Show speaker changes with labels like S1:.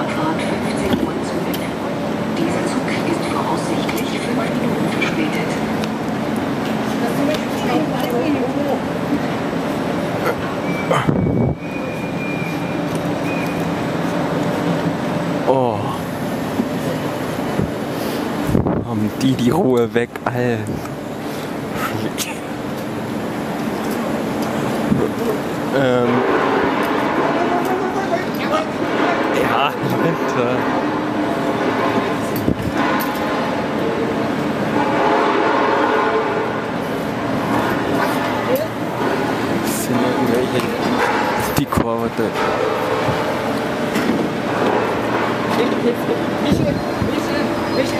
S1: Abfahrt 15 Uhr zurück. Dieser Zug ist voraussichtlich 5 Minuten verspätet.
S2: Oh. Haben die die Ruhe weg, Alter. ähm. Das sind irgendwelche Pico-Worte. Lang.